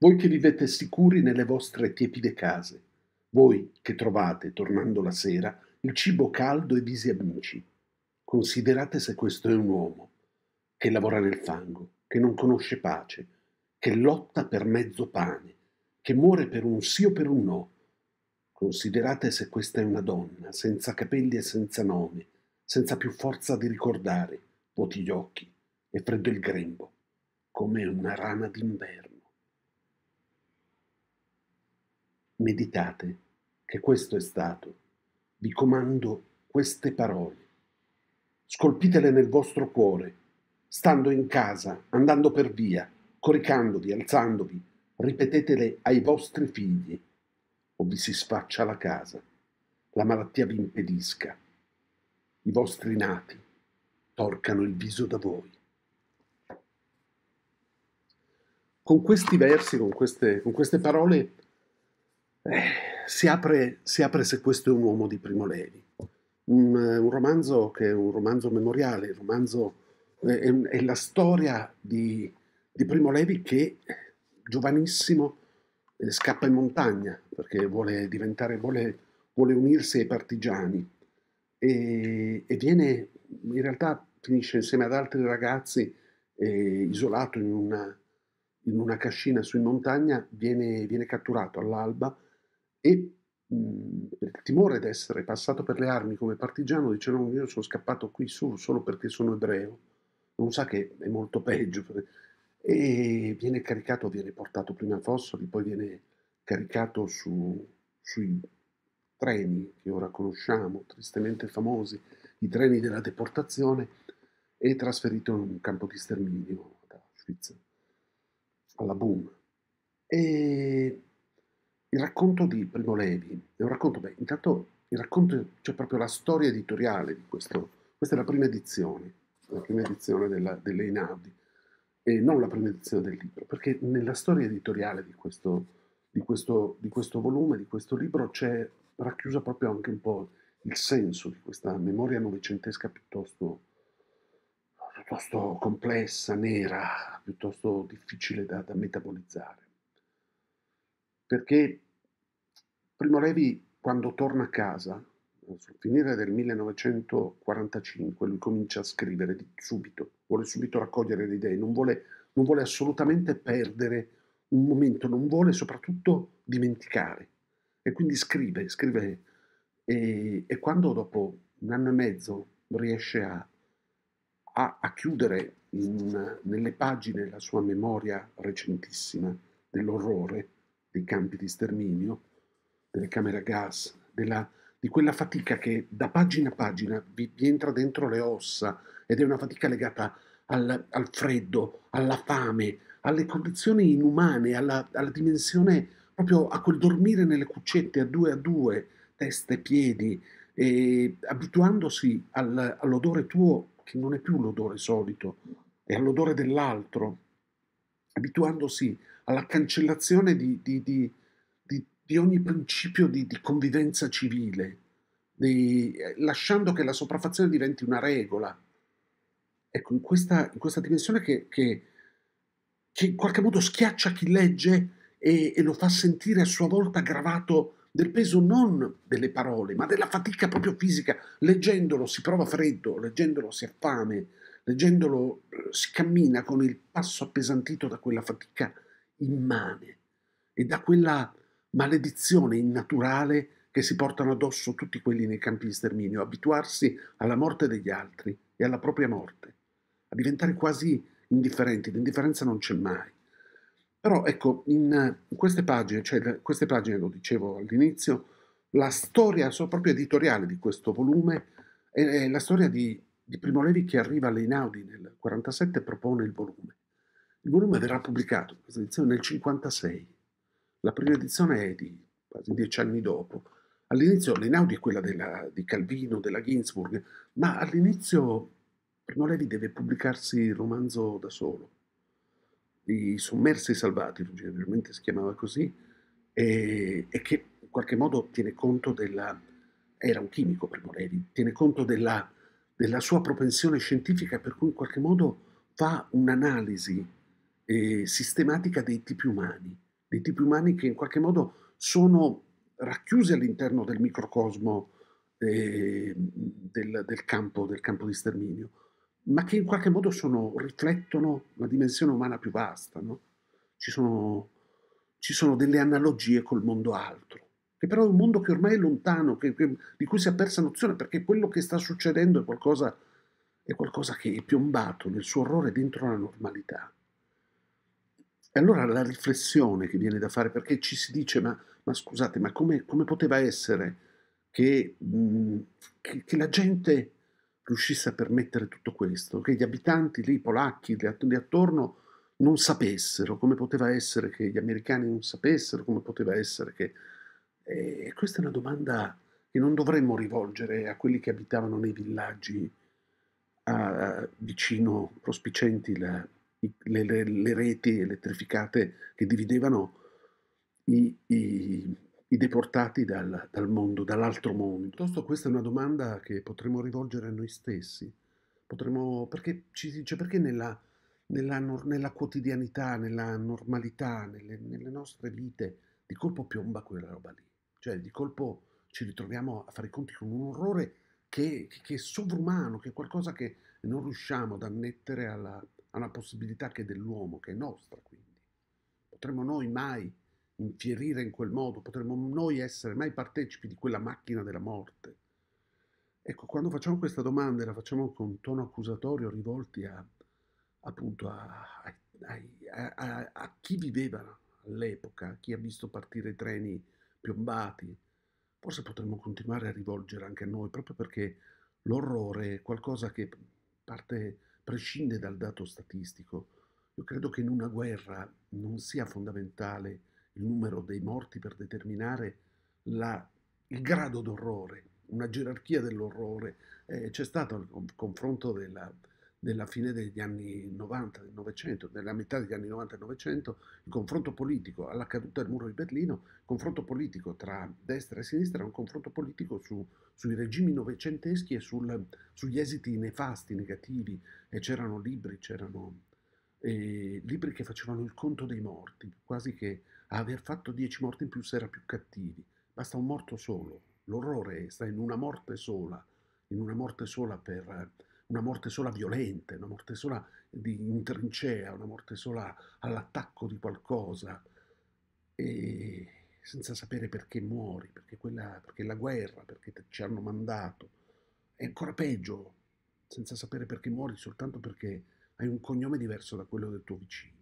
Voi che vivete sicuri nelle vostre tiepide case, voi che trovate, tornando la sera, il cibo caldo e visi amici, considerate se questo è un uomo che lavora nel fango, che non conosce pace, che lotta per mezzo pane, che muore per un sì o per un no. Considerate se questa è una donna, senza capelli e senza nome, senza più forza di ricordare, vuoti gli occhi e freddo il grembo, come una rana d'inverno. Meditate che questo è stato. Vi comando queste parole. Scolpitele nel vostro cuore, stando in casa, andando per via, coricandovi, alzandovi, ripetetele ai vostri figli, o vi si sfaccia la casa, la malattia vi impedisca, i vostri nati torcano il viso da voi. Con questi versi, con queste, con queste parole, eh, si, apre, si, apre, Se questo è un uomo di Primo Levi, un, un romanzo che è un romanzo memoriale, romanzo, è, è, la storia di, di, Primo Levi che giovanissimo eh, scappa in montagna perché vuole vuole, vuole unirsi ai partigiani. E, e, viene, in realtà finisce insieme ad altri ragazzi eh, isolato in una, in una cascina su in montagna, viene, viene catturato all'alba e mh, per il timore di essere passato per le armi come partigiano dice no, io sono scappato qui su solo perché sono ebreo, non sa che è molto peggio e viene caricato, viene portato prima a Fossoli, poi viene caricato su, sui treni che ora conosciamo, tristemente famosi, i treni della deportazione, e trasferito in un campo di sterminio ad Auschwitz, alla Boom. E il racconto di Primo Levi è un racconto, beh, intanto il racconto, c'è cioè proprio la storia editoriale di questo, questa è la prima edizione, la prima edizione della, delle Inaudi, e non la prima edizione del libro, perché nella storia editoriale di questo, di questo, di questo volume, di questo libro, c'è racchiusa proprio anche un po' il senso di questa memoria novecentesca piuttosto, piuttosto complessa, nera, piuttosto difficile da, da metabolizzare perché Primo Levi quando torna a casa, sul finire del 1945, lui comincia a scrivere subito, vuole subito raccogliere le idee, non vuole, non vuole assolutamente perdere un momento, non vuole soprattutto dimenticare. E quindi scrive, scrive, e, e quando dopo un anno e mezzo riesce a, a, a chiudere in, nelle pagine la sua memoria recentissima dell'orrore, dei campi di sterminio, delle camere a gas, della, di quella fatica che da pagina a pagina vi, vi, entra dentro le ossa ed è una fatica legata al, al freddo, alla fame, alle condizioni inumane, alla, alla, dimensione, proprio a quel dormire nelle cuccette a due a due, testa e piedi, e abituandosi al, all'odore tuo che non è più l'odore solito, è all'odore dell'altro, abituandosi alla cancellazione di, di, di, di ogni principio di, convivenza civile, lasciando che la sopraffazione diventi una regola. Ecco, in questa, in questa dimensione che, che, che, in qualche modo schiaccia chi legge e, e lo fa sentire a sua volta gravato del peso non delle parole, ma della fatica proprio fisica. Leggendolo si prova freddo, leggendolo si ha fame, leggendolo eh, si cammina con il passo appesantito da quella fatica immane e da quella maledizione innaturale che si portano addosso tutti quelli nei campi di sterminio, abituarsi alla morte degli altri e alla propria morte, a diventare quasi indifferenti, l'indifferenza non c'è mai. Però ecco, in, queste pagine, cioè queste pagine, lo dicevo all'inizio, la storia proprio editoriale di questo volume è, è la storia di, di Primo Levi che arriva alle Inaudi nel 1947 e propone il volume. Il volume verrà pubblicato, questa edizione, nel 1956. La prima edizione è di quasi dieci anni dopo. All'inizio l'Einaudi è quella della, di Calvino, della Ginsburg, ma all'inizio Primo Levi deve pubblicarsi il romanzo da solo. I sommersi salvati, generalmente si chiamava così, e, e, che in qualche modo tiene conto della... era un chimico Primo Levi, tiene conto della, della sua propensione scientifica per cui in qualche modo fa un'analisi eh, sistematica dei tipi umani dei tipi umani che in qualche modo sono racchiusi all'interno del microcosmo eh, del, del, campo, del campo di sterminio, ma che in qualche modo sono, riflettono una dimensione umana più vasta. No? Ci, sono, ci, sono, delle analogie col mondo altro, che però è un mondo che ormai è lontano, che, che, di cui si è persa nozione, perché quello che sta succedendo è qualcosa, è qualcosa che è piombato nel suo orrore dentro la normalità. E allora la riflessione che viene da fare, perché ci si dice, ma, ma scusate, ma come, come poteva essere che, mh, mhmm, che, che, la gente riuscisse a permettere tutto questo, che gli abitanti lì, polacchi, lì attorno, non sapessero, come poteva essere che gli americani non sapessero, come poteva essere che... E questa è una domanda che non dovremmo rivolgere a quelli che abitavano nei villaggi a, vicino, prospicenti la, le, le, le, reti elettrificate che dividevano i, i, i deportati dal, dal, mondo, dall'altro mondo. Piuttosto questa è una domanda che potremmo rivolgere a noi stessi, potremmo, perché, ci dice, perché nella, nella, nella quotidianità, nella normalità, nelle, nelle, nostre vite, di colpo piomba quella roba lì. Cioè di colpo ci ritroviamo a fare i conti con un orrore che, che è sovrumano, che è qualcosa che non riusciamo ad annettere alla, a una possibilità che è dell'uomo, che è nostra quindi. Potremmo noi mai infierire in quel modo, potremmo noi essere mai partecipi di quella macchina della morte? Ecco, quando facciamo questa domanda, la facciamo con tono accusatorio rivolti a, appunto a, a, a, a chi viveva all'epoca, a chi ha visto partire i treni piombati, forse potremmo continuare a rivolgere anche a noi, proprio perché l'orrore è qualcosa che parte, prescinde dal dato statistico. Io credo che in una guerra non sia fondamentale il numero dei morti per determinare la, il grado d'orrore, una gerarchia dell'orrore. Eh, c'è stato il confronto della, della, fine degli anni 90, del Novecento, della metà degli anni 90 e 900, il confronto politico alla caduta del muro di Berlino, il confronto politico tra destra e sinistra, un confronto politico su, sui regimi novecenteschi e sul, sugli esiti nefasti, negativi, e c'erano libri, c'erano eh, libri che facevano il conto dei morti, quasi che aver fatto dieci morti in più si era più cattivi. Basta un morto solo. L'orrore sta in una morte sola, in una morte sola per una morte sola violenta, una morte sola in trincea, una morte sola all'attacco di qualcosa, e senza sapere perché muori, perché, quella, perché la guerra, perché ci hanno mandato. È ancora peggio, senza sapere perché muori soltanto perché hai un cognome diverso da quello del tuo vicino.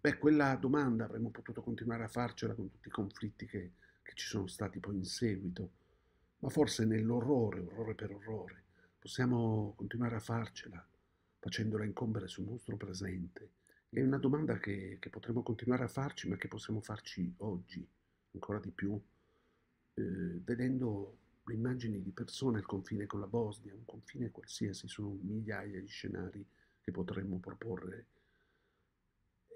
Beh, quella domanda avremmo potuto continuare a farcela con tutti i conflitti che, che ci sono stati poi in seguito, ma forse nell'orrore, orrore per orrore, possiamo continuare a farcela facendola incombere sul nostro presente. È una domanda che, che potremmo continuare a farci, ma che possiamo farci oggi, ancora di più, eh, vedendo le immagini di persone al confine con la Bosnia, un confine qualsiasi, sono migliaia di scenari che potremmo proporre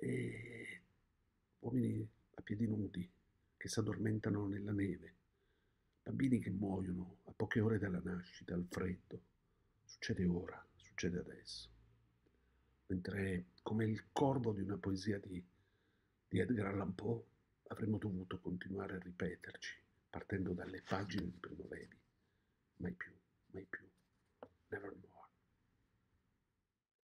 e uomini a piedi nudi che si addormentano nella neve, bambini che muoiono a poche ore dalla nascita, al freddo. Succede ora, succede adesso. Mentre come il corvo di una poesia di, di Edgar Allan Poe avremmo dovuto continuare a ripeterci, partendo dalle pagine di Primo Levi. Mai più, mai più, never more.